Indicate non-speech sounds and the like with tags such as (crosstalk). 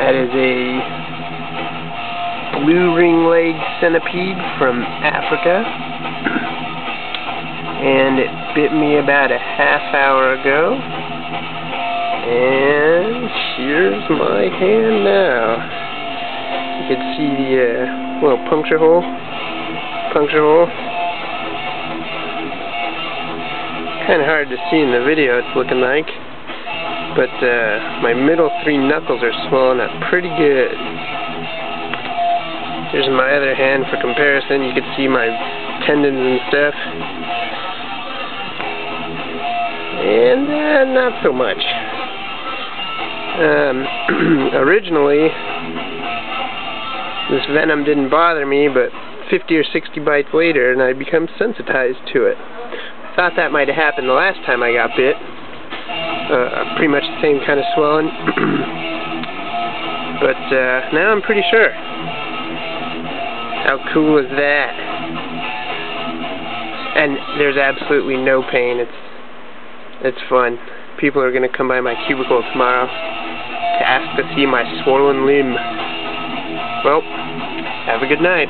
That is a blue ring-leg centipede from Africa. And it bit me about a half hour ago. And here's my hand now. You can see the uh, little puncture hole. Puncture hole. Kind of hard to see in the video, it's looking like but uh, my middle three knuckles are swollen up pretty good. Here's my other hand for comparison. You can see my tendons and stuff. And uh, not so much. Um, (clears throat) originally, this venom didn't bother me, but 50 or 60 bites later, and I become sensitized to it. I thought that might have happened the last time I got bit uh, pretty much the same kind of swelling. (clears throat) but uh, now I'm pretty sure. How cool is that? And there's absolutely no pain. It's it's fun. People are going to come by my cubicle tomorrow to ask to see my swollen limb. Well, have a good night.